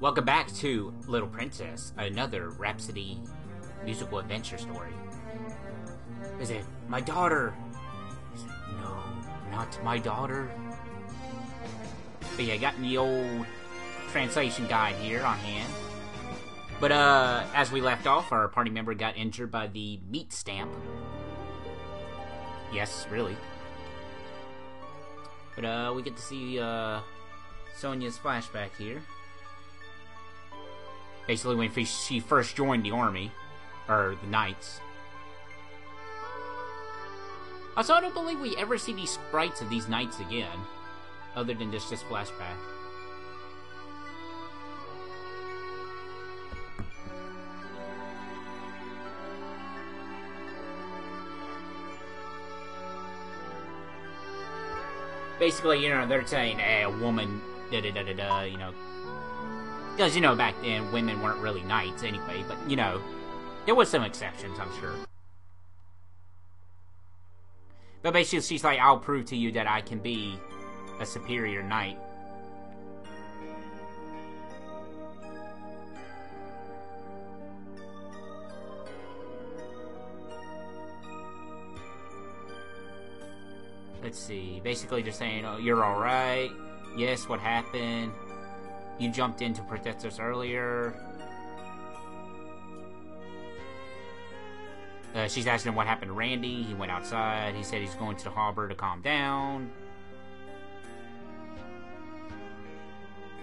Welcome back to Little Princess, another Rhapsody musical adventure story. Is it my daughter? No, not my daughter. But yeah, got the old translation guide here on hand. But uh, as we left off, our party member got injured by the meat stamp. Yes, really. But uh, we get to see uh, Sonia's flashback here. Basically, when she first joined the army, or the knights. Also, I don't believe we ever see these sprites of these knights again, other than just this flashback. Basically, you know, they're saying, hey, a woman, da da da da da, you know. Because, you know, back then, women weren't really knights anyway, but, you know, there was some exceptions, I'm sure. But basically, she's like, I'll prove to you that I can be a superior knight. Let's see. Basically, just saying, oh, you're alright. Yes, what happened? You jumped into protect earlier. Uh, she's asking him what happened to Randy. He went outside. He said he's going to the harbor to calm down.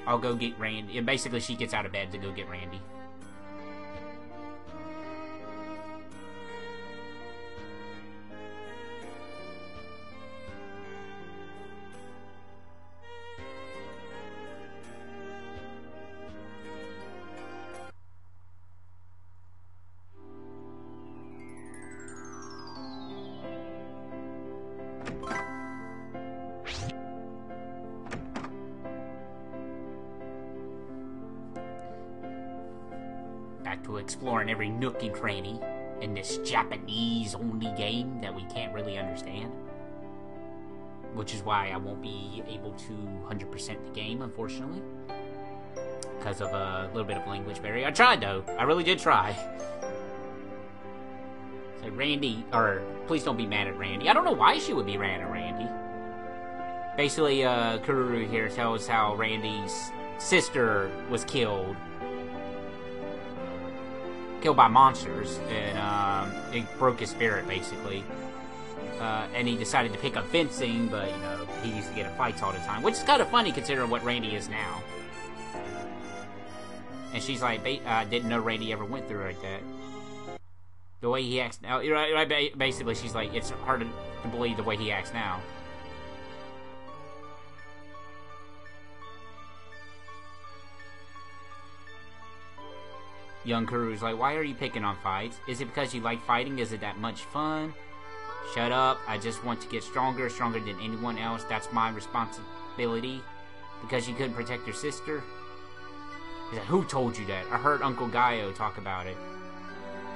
I'll go get Randy. And basically, she gets out of bed to go get Randy. Exploring every nook and cranny in this Japanese only game that we can't really understand. Which is why I won't be able to 100% the game, unfortunately. Because of a little bit of language barrier. I tried though. I really did try. So Randy, or please don't be mad at Randy. I don't know why she would be mad at Randy. Basically, uh, Kururu here tells how Randy's sister was killed killed by monsters, and um, it broke his spirit basically. Uh, and he decided to pick up fencing, but you know he used to get in fights all the time, which is kind of funny considering what Randy is now. And she's like, I didn't know Randy ever went through like that. The way he acts now, right? Basically, she's like, it's hard to believe the way he acts now. Young Kuru's like, why are you picking on fights? Is it because you like fighting? Is it that much fun? Shut up. I just want to get stronger, stronger than anyone else. That's my responsibility. Because you couldn't protect your sister? He's like, who told you that? I heard Uncle Gaio talk about it.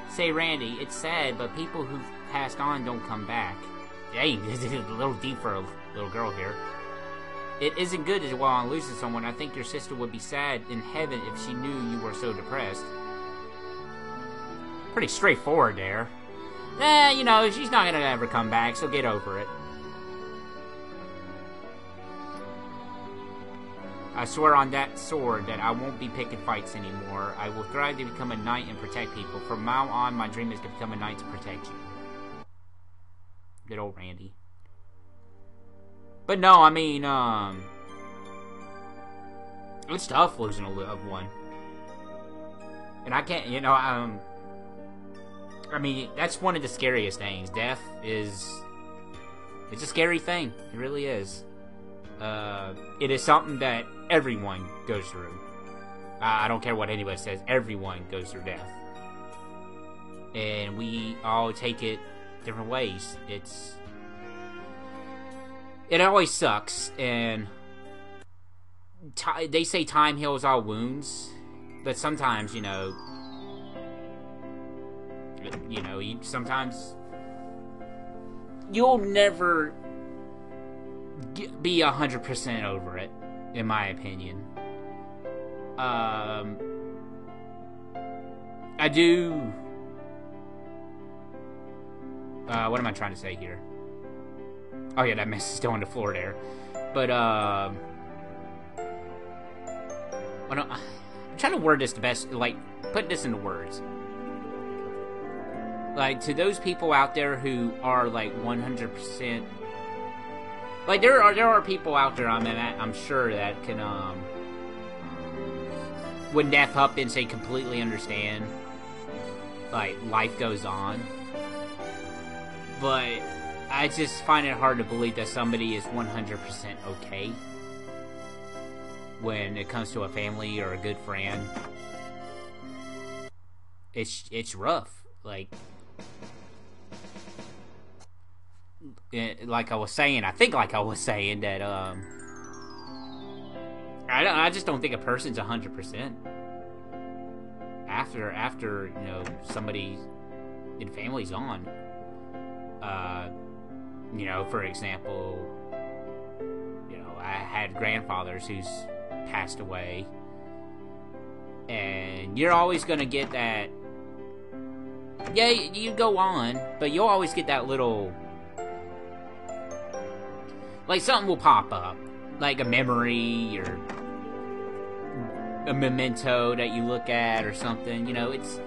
Say, Randy, it's sad, but people who've passed on don't come back. Dang, this is a little deep for a little girl here. It isn't good as well on losing someone. I think your sister would be sad in heaven if she knew you were so depressed. Pretty straightforward there. Eh, you know, she's not gonna ever come back, so get over it. I swear on that sword that I won't be picking fights anymore. I will thrive to become a knight and protect people. From now on, my dream is to become a knight to protect you. Good old Randy. But no, I mean, um... It's tough losing a loved one. And I can't, you know, um... I mean, that's one of the scariest things. Death is. It's a scary thing. It really is. Uh, it is something that everyone goes through. I don't care what anybody says, everyone goes through death. And we all take it different ways. It's. It always sucks, and. they say time heals all wounds, but sometimes, you know, you know, you sometimes you'll never get, be a hundred percent over it, in my opinion. Um, I do. Uh, what am I trying to say here? Oh yeah, that mess is still on the floor there. But um, uh, I'm trying to word this the best. Like, put this into words. Like to those people out there who are like 100%. Like there are there are people out there. I mean, I'm sure that can um would nap up and say completely understand. Like life goes on, but I just find it hard to believe that somebody is 100% okay when it comes to a family or a good friend. It's it's rough. Like like I was saying, I think like I was saying that um I don't I just don't think a person's 100% after after, you know, somebody in family's on. Uh you know, for example, you know, I had grandfathers who's passed away. And you're always going to get that yeah, you go on, but you'll always get that little like something will pop up, like a memory or a memento that you look at or something. You know, it's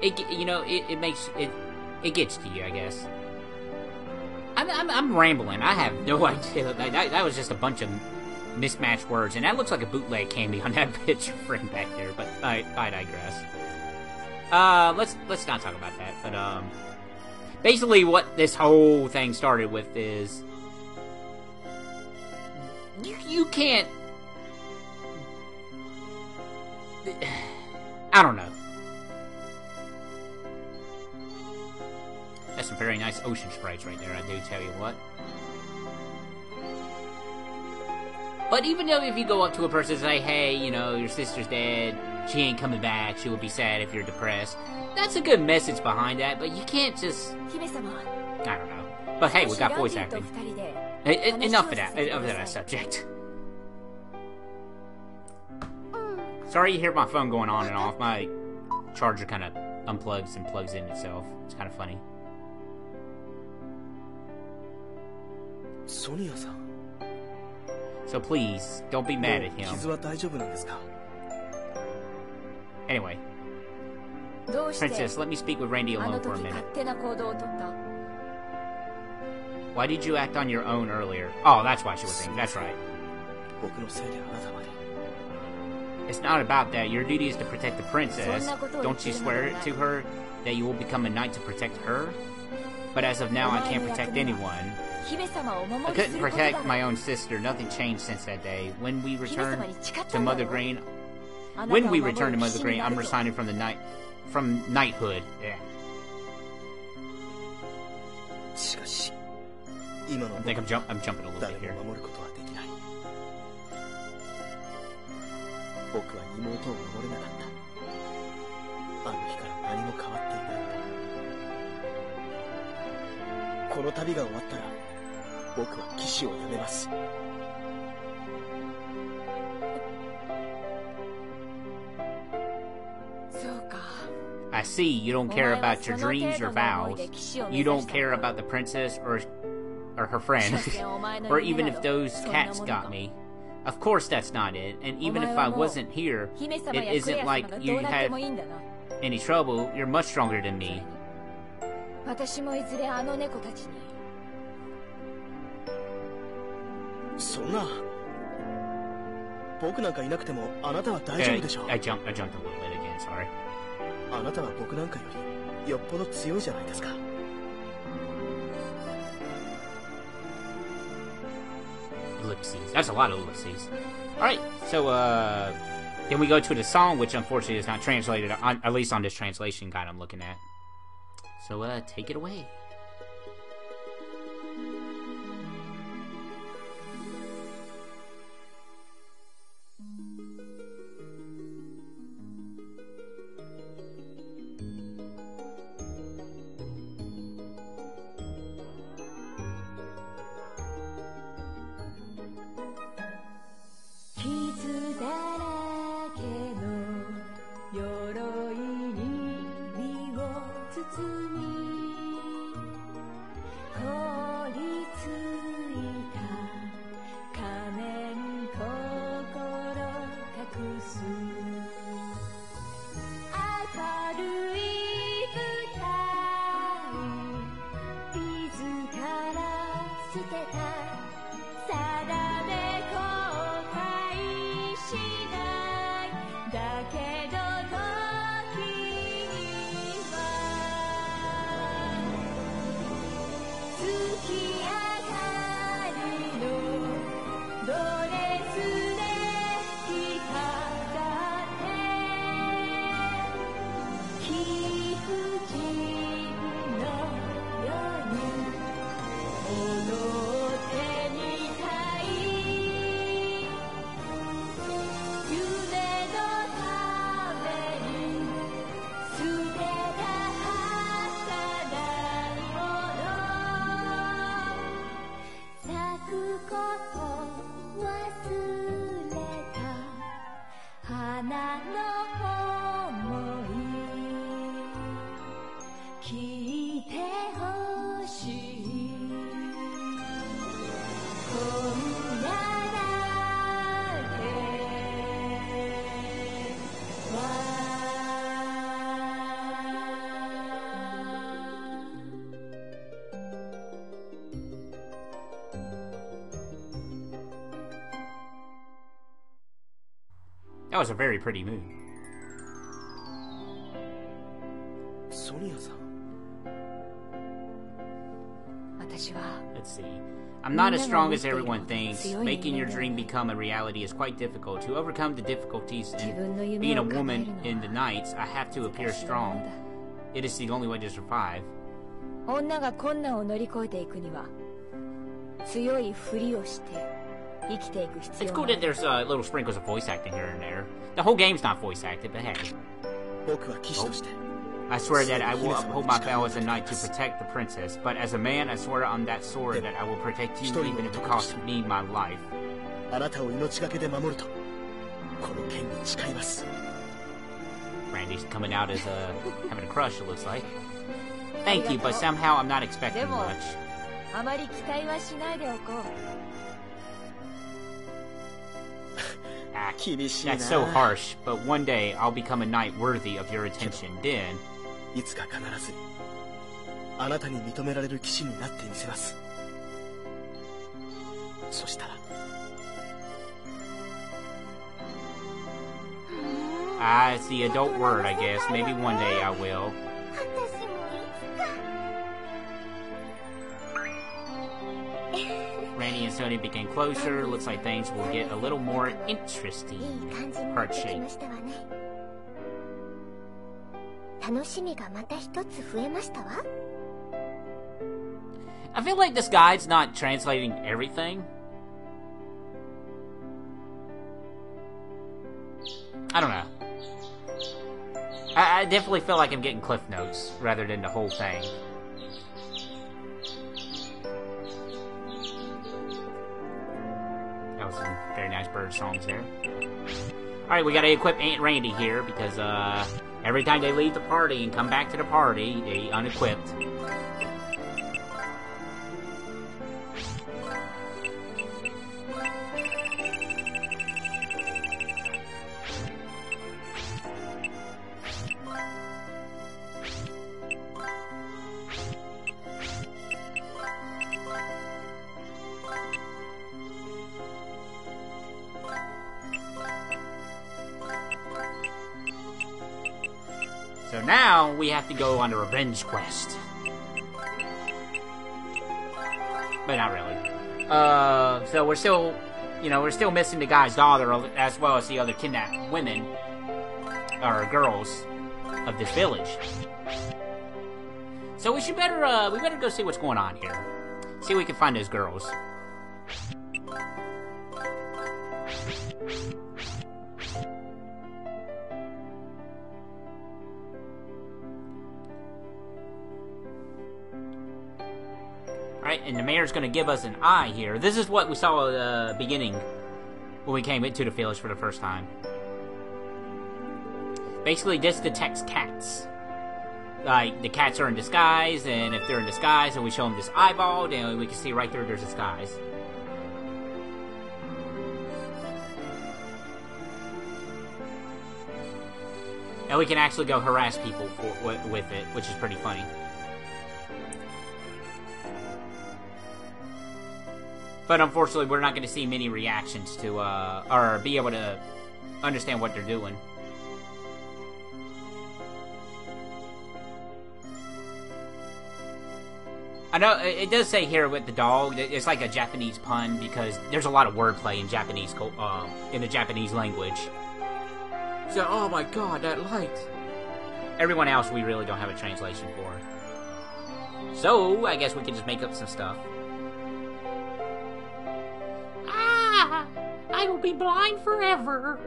it. You know, it, it makes it it gets to you, I guess. I'm, I'm, I'm rambling. I have no idea. That, that, that, was just a bunch of mismatched words, and that looks like a bootleg candy on that picture frame back there. But I, I digress. Uh, let's let's not talk about that. But um, basically, what this whole thing started with is you, you can't. I don't know. That's some very nice ocean sprites right there, I do tell you what. But even though if you go up to a person and say, hey, you know, your sister's dead, she ain't coming back, she will be sad if you're depressed, that's a good message behind that, but you can't just... I don't know. But hey, we got voice acting. Enough of that. Enough of that subject. Sorry you hear my phone going on and off. My charger kind of unplugs and plugs in itself. It's kind of funny. Sonia-san. So please, don't be mad at him. Anyway. Princess, let me speak with Randy alone for a minute. Why did you act on your own earlier? Oh, that's why she was saying. That's right. It's not about that. Your duty is to protect the princess. Don't you swear to her that you will become a knight to protect her? But as of now, I can't protect anyone. I couldn't protect my own sister. Nothing changed since that day. When we returned to Mother Green, when we return to Mother Green, I'm resigning from the knight, from knighthood. Yeah. I think I'm, jump I'm jumping a little bit here. I see you don't care about your dreams or vows. You don't care about the princess or or her friend, or even if those cats got me. Of course that's not it, and even if I wasn't here, it isn't like you had any trouble, you're much stronger than me. Okay, I jumped I jumped a little bit again, sorry. あなたは僕なんかよりよっぽど強いじゃないですか ellipses. That's a lot of ellipses. Alright, so, uh... Then we go to the song, which unfortunately is not translated, on, at least on this translation guide I'm looking at. So, uh, take it away. was a very pretty moon. ソニアさん私は Let's see. I'm not as strong as everyone thinks. Making your dream become a reality is quite difficult. To overcome the difficulties in being a woman in the nights, I have to appear strong. It is the only way to survive. 女が困難を乗り越えていくには強いふりをして生きていく必 It's 要 cool が that there's uh, little sprinkles of voice acting here and there. The whole game's not voice acted, but hey. 僕は騎士として I swear that I will uphold my vow as a knight to protect the princess, but as a man, I swear on that sword that I will protect you even if it costs me my life. あなたを命がけで守るとこの剣に誓います Randy's coming out as uh, having a crush, it looks like. Thank you, but somehow I'm not expecting Demo. much. あまり期待はしないでおこう That's so harsh, but one day I'll become a knight worthy of your attention then. Ah, it's the adult word, I guess. Maybe one day I will. Sony became closer. Looks like things will get a little more いい interesting. 感じにな Heart ってき shape. ましたわね楽しみがまた一つ増えましたわ I feel like this guide's not translating everything. I don't know. I, I definitely feel like I'm getting cliff notes rather than the whole thing. Very nice bird songs there. Alright, we gotta equip Aunt Randy here because, uh, every time they leave the party and come back to the party, they unequipped. So now we have to go on a revenge quest. But not really. Uh, so we're still, you know, we're still missing the guy's daughter as well as the other kidnapped women or girls of this village. So we should better, uh, we better go see what's going on here. See if we can find those girls. And gonna give us an eye here. This is what we saw at the beginning when we came into the village for the first time. Basically, this detects cats. Like, the cats are in disguise, and if they're in disguise and we show them this eyeball, then we can see right there there's disguise. And we can actually go harass people for, with it, which is pretty funny. But unfortunately, we're not going to see many reactions to, uh, or be able to understand what they're doing. I know it does say here with the dog, it's like a Japanese pun because there's a lot of wordplay in Japanese, uh, in the Japanese language. So, oh my god, that light. Everyone else, we really don't have a translation for. So, I guess we can just make up some stuff. I will be blind forever.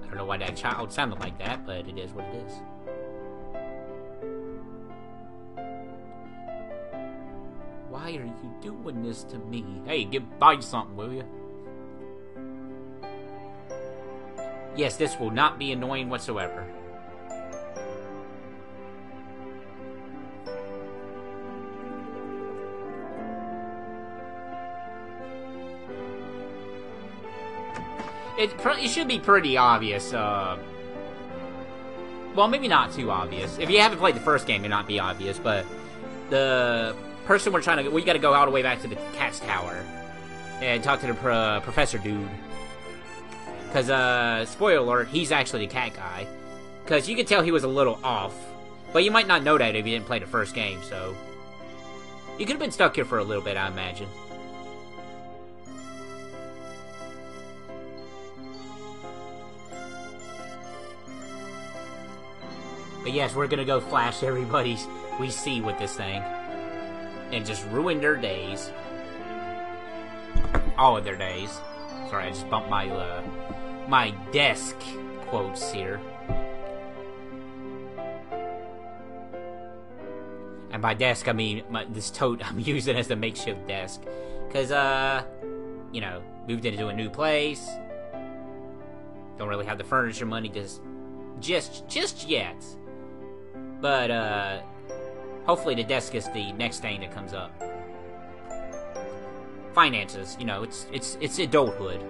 I don't know why that child sounded like that, but it is what it is. Why are you doing this to me? Hey, give buy something, will you? Yes, this will not be annoying whatsoever. It, it should be pretty obvious. Uh, well, maybe not too obvious. If you haven't played the first game, it not be obvious. But the person we're trying to, we got to go all the way back to the cat's tower and talk to the pro- professor dude. Because, uh, spoiler alert, he's actually the cat guy. Because you could tell he was a little off. But you might not know that if you didn't play the first game, so. You could have been stuck here for a little bit, I imagine. But yes, we're gonna go flash everybody we see with this thing. And just ruin their days. All of their days. Sorry, I just bumped my, uh, my desk quotes here. And by desk, I mean my, this tote I'm using as a makeshift desk. Because, uh, you know, moved into a new place. Don't really have the furniture money just, just, just yet. But, uh, hopefully the desk is the next thing that comes up. Finances, you know, it's, it's, it's adulthood.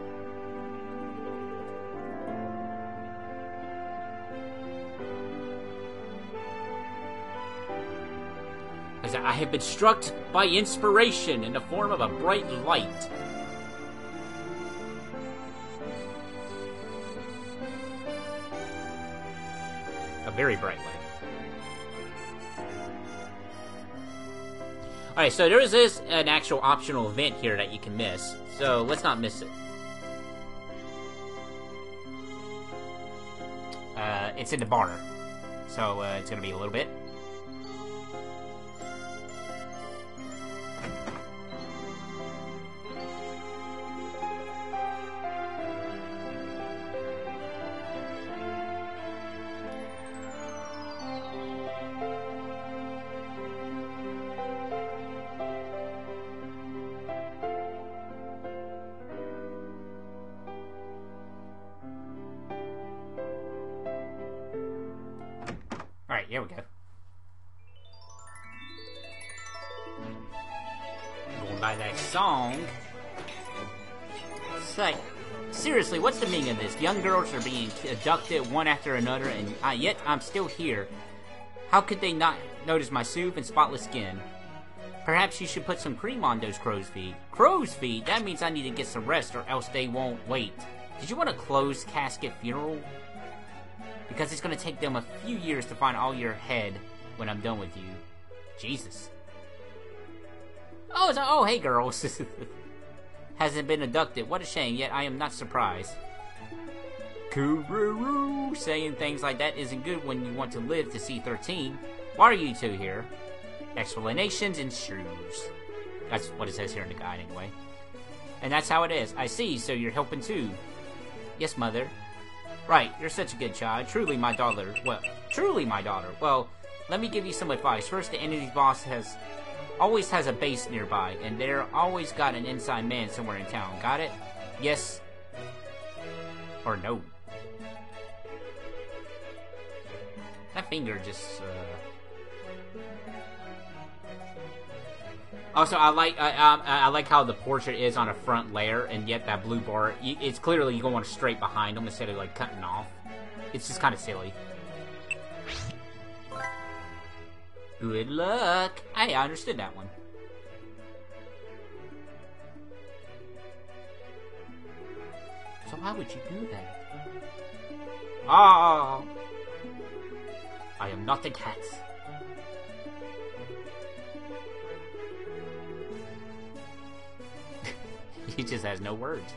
As I have been struck by inspiration in the form of a bright light. A very bright light. Alright, so there is this an actual optional event here that you can miss. So let's not miss it. Uh, it's in the bar. So uh, it's gonna be a little bit. Meaning of this? Young girls are being abducted one after another, and uh, yet I'm still here. How could they not notice my soup and spotless skin? Perhaps you should put some cream on those crow's feet. Crow's feet? That means I need to get some rest, or else they won't wait. Did you want a closed casket funeral? Because it's gonna take them a few years to find all your head when I'm done with you. Jesus. Oh, oh, hey, girls. Hasn't been abducted. What a shame, yet I am not surprised. Kururu! Saying things like that isn't good when you want to live to see 13. Why are you two here? Explanations ensues. That's what it says here in the guide, anyway. And that's how it is. I see, so you're helping too. Yes, mother. Right, you're such a good child. Truly my daughter. Well, truly my daughter. Well, let me give you some advice. First, the energy boss has always has a base nearby, and they're always got an inside man somewhere in town. Got it? Yes. Or no. That finger just. Uh... Also, I like I, um, I like how the portrait is on a front layer, and yet that blue bar, it's clearly going straight behind them instead of like cutting off. It's just kind of silly. Good luck. Hey, I understood that one. So why would you do that? Ah, I am not a cat. he just has no words.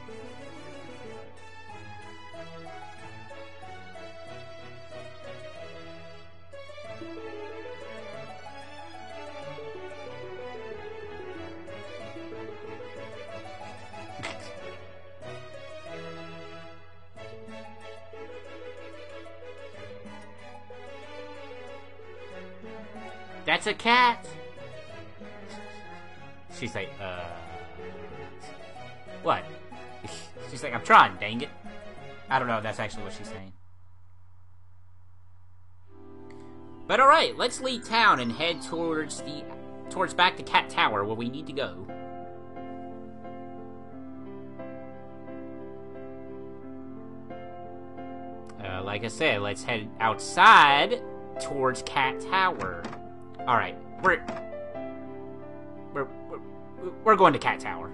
That's a cat. She's like, uh. What? She's like, I'm trying, dang it. I don't know if that's actually what she's saying. But alright, let's leave town and head towards the. towards back to Cat Tower where we need to go. Uh, like I said, let's head outside towards Cat Tower. All right, we're we're we're, we're going to Cat Tower.